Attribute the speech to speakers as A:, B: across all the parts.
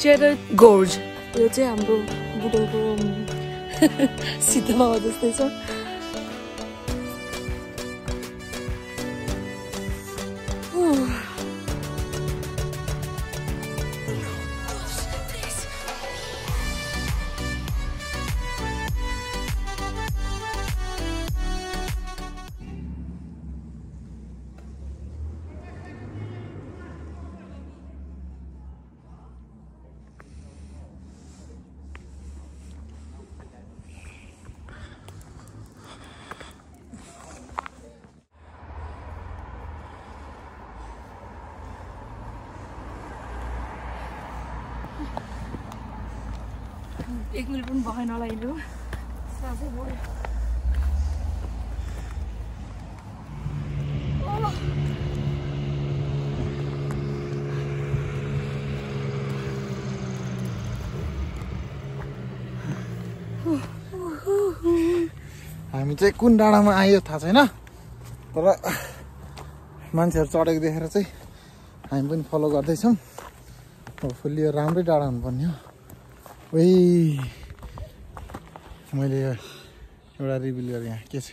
A: Cheddar गोर्ज यो चाहिँ हाम्रो बुटोलको सिद्धमामा जस्तै छ एक मिनट पनि भएन होला हिँड्नु
B: हामी चाहिँ कुन डाँडामा आयो थाहा छैन? तर मान्छेहरू चढेको देखेर चाहिँ हामी पनि फलो गर्दैछौँ। होपफुल्ली यो राम्रै डाँडा हुनुपर्ने हो। ओइ मैले एउटा रिभिल गरेँ यहाँ। के छ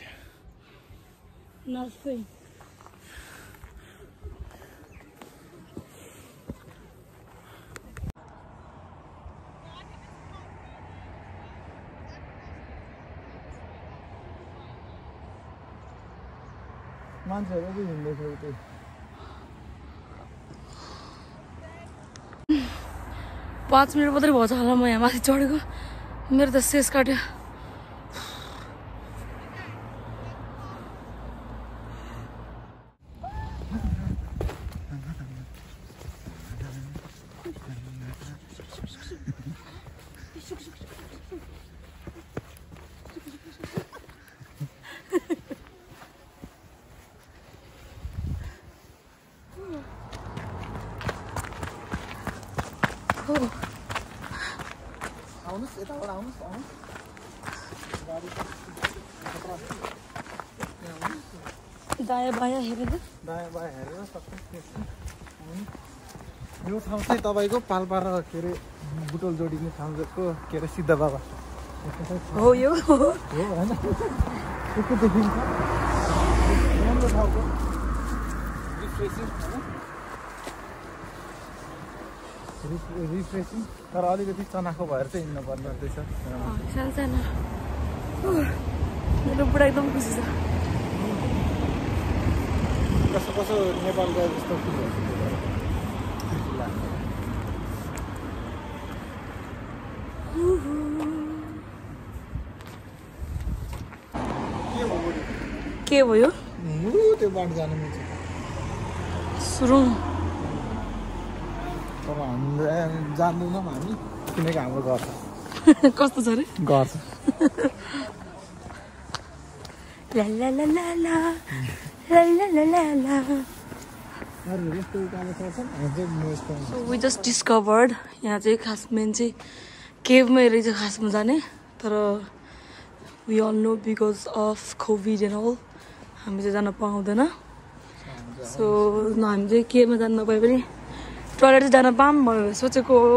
B: मान्छेहरू हिँड्दैछ उतै?
A: पाँच मिनट मात्रै भएछ होला म यहाँ माथि चढेको। मेरो त शेष काट्यो।
B: आउनुहोस् यताबाट आउनुहोस् आउनुहोस्
A: दायाँ बायाँ हेरेर।
B: दायाँ बायाँ हेरेर सबै यो ठाउँ चाहिँ तपाईँको पाल्पा र के अरे बुटोल जोडिने ठाउँको के अरे सिद्ध बाबा।
A: हो यो।
B: हो होइन? त्यस्तो देखिन्छ। राम्रो ठाउँको रिफ्रेसिङ होइन रिफ- रिफ्रेसिङ तर अलिकति चनाखो भएर चाहिँ हिँड्नु पर्ने रहेछ
A: मेरो बुढा एकदम खुसी छ
B: कसो कसो नेपाल गए जस्तो फिल के भयो त्यो बाटो जानु
A: सुरुङ
B: जान्दैनौँ हामी। किनकि हाम्रो घर छ।
A: कस्तो छ अरे
B: घर छ।
A: वी जस्ट डिस्कभर्ड यहाँ चाहिँ खास मेन चाहिँ केभमै रहेछ खासमा जाने तर we all know because of COVID and all हामी चाहिँ जान पाउँदैन। सो हामी चाहिँ केभमा जानु नपाए पनि टोयलेट जान पाऊँ भनेर सोचेको हो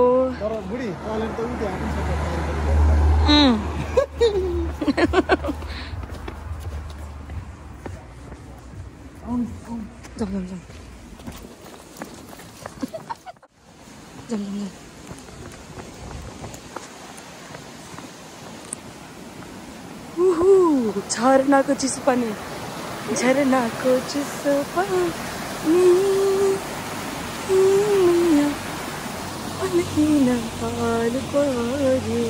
A: झरनाको चिसो पानी झरनाको चिसो पानी
B: ഹാലുപാടുപാടി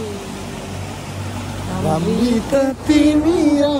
B: അമൃതത്തിനിയാണ്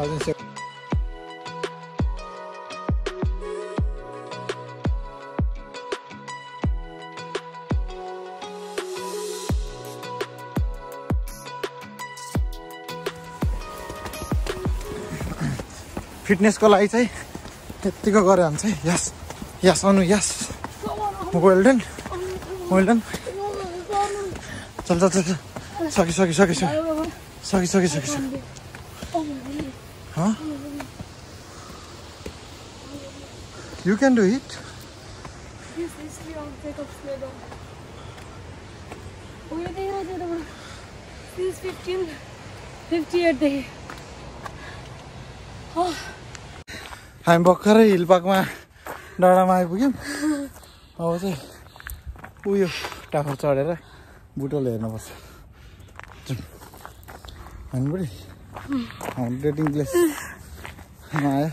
B: 2007. फिटनेसको लागि चाहिँ त्यत्तिको गऱ्यो भने चाहिँ yes yes Anu yes. Golden golden चल चल चल सकिसकिसकिसक्यो सकिसकिसकिसक्यो Huh? You can do it.
A: This is the of Sledon. उयो देखेर चाहिँ तपाईँ सिक्स फिफ्टिन फिफ्टी एटदेखि
B: हामी भर्खरै हिल पार्कमा डाँडामा आइपुग्यौँ अब चाहिँ उयो टाफर चढेर बुटोल हेर्नुपर्छ जाउँ। हन्ड्रेड इङ्ग्लिसमा आयो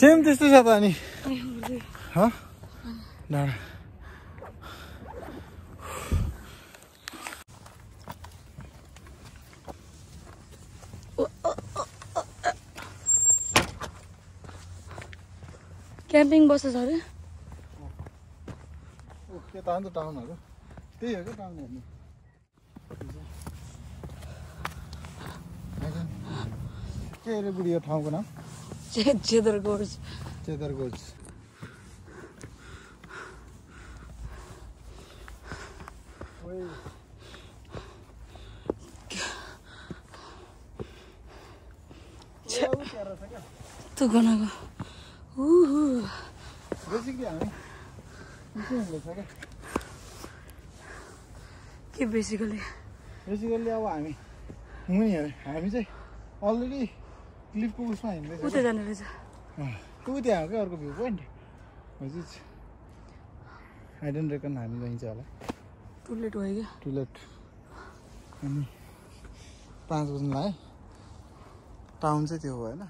B: सेम त्यस्तै छ त अनि
A: क्याम्पिङ बसेस अरे
B: के टाउन टाउनहरू त्यही हो क्या टाउन हेर्नु के अरे बुढी यो ठाउँको नाम
A: चेदर गोर्स
B: चेदर गोज
A: त्यो गनाको
B: बेसिकली हामी क्या
A: के बेसिकली
B: बेसिकल्ली अब हामी मुनि हामी चाहिँ अलरेडी क्लिपको उसमा हिँड्दैछ
A: उतै जाने रहेछ।
B: ऊ त्यहाँ हो क्या अर्को view point is I don't reckon हामी गइन्छ होला।
A: टु लेट भयो क्या।
B: टु लेट अनि पाँच बज्नु लाग्यो। टाउन चाहिँ त्यो हो होइन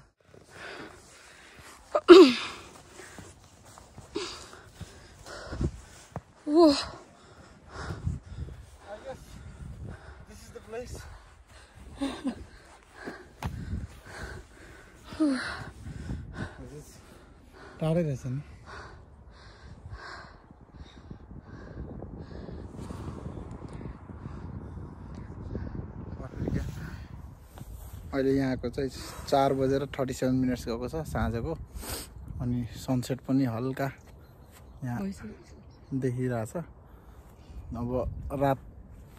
A: ओ
B: This is the place. टाढै रहेछ नि अहिले यहाँको चाहिँ चार बजेर थर्टी सेभेन मिनट्स गएको छ साँझको। अनि सनसेट पनि हल्का यहाँ देखिरहेछ। अब रात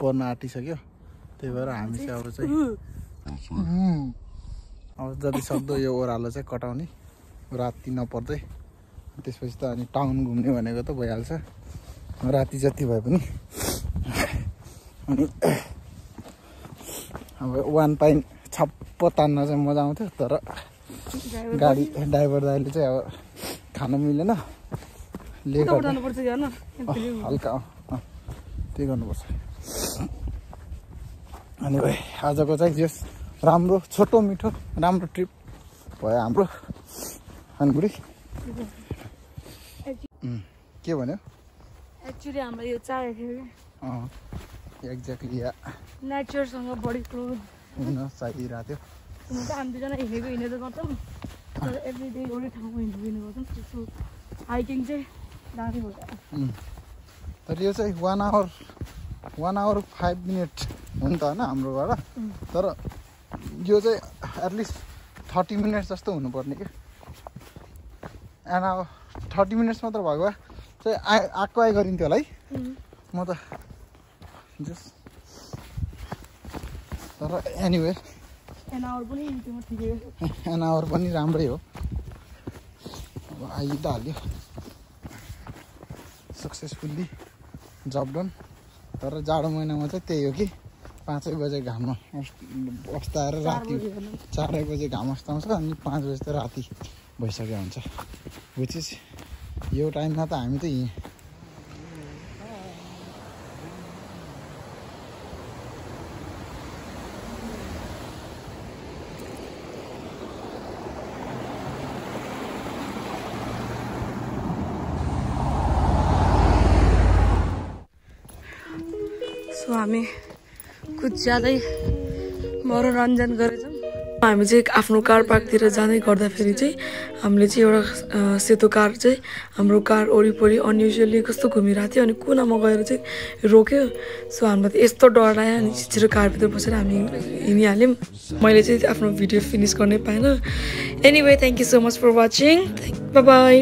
B: पर्न आँटिसक्यो। त्यही भएर हामी चाहिँ अब चाहिँ जति सक्दो यो ओह्रालो चाहिँ कटाउने राति नपर्दै त्यसपछि त अनि टाउन घुम्ने भनेको त भइहाल्छ। राति जति भए पनि। अनि अब वान पाइन छप्प तान्न चाहिँ मजा आउँथ्यो तर गाडी ड्राइभर दाइले चाहिँ अब खान मिलेन। हल्का त्यही गर्नुपर्छ। अनि भाइ आजको चाहिँ यस राम्रो छोटो मिठो राम्रो ट्रिप भयो हाम्रो बुढी उम्, के भन्यो?
A: एक्चुली हामीलाई यो चाहिएको
B: एक्ज्याक्टली या।
A: नेचरसँग बडी क्लोज
B: हुन चाहिरहेको थियो।
A: हुन त हामी दुईजना हिँडेको हिँडेको गर्छौँ। तर एभ्री डे एउटै ठाउँमा हिँडेको हिँडेको गर्छौँ। त्यसो हाइकिङ चाहिँ दामी भयो।
B: उम्. तर यो चाहिँ one hour one hour five minute हो नि त होइन हाम्रोबाट। तर यो चाहिँ एटलिस्ट थर्टी मिनट्स जस्तो हुनुपर्ने क्या एन आवर थर्टी मिनट्स मात्र भएको भए चाहिँ आ आएको आइ गरिन्थ्यो होला है? म त जस तर एनिवे
A: एन आवर पनि
B: एन आवर पनि राम्रै हो। अब आइ त हाल्यो सक्सेसफुल्ली जब डन तर जाडो महिनामा चाहिँ त्यही हो कि। पाँचै बजे घाम अस्ताएर राति चारै बजे घाम अस्ताउँछ अनि पाँच बजी त राति भइसक्यो हुन्छ। बुझिस यो टाइममा त हामी त यहीँ।
A: हामी कुछ ज्यादै मनोरञ्जन गरेछौँ। हामी चाहिँ आफ्नो कार पार्कतिर जाँदै गर्दाखेरि चाहिँ हामीले चाहिँ एउटा सेतो कार चाहिँ हाम्रो कार वरिपरि अनयुजली कस्तो घुमिरहेको थियो अनि कुनामा गएर चाहिँ रोक्यो। सो हामीलाई त यस्तो डर लाग्यो अनि छिटो कारभित्र बसेर हामी हिँडिहाल्यौँ। मैले चाहिँ आफ्नो भिडियो फिनिस गर्नै पाएन। Anyway thank you so much for watching bye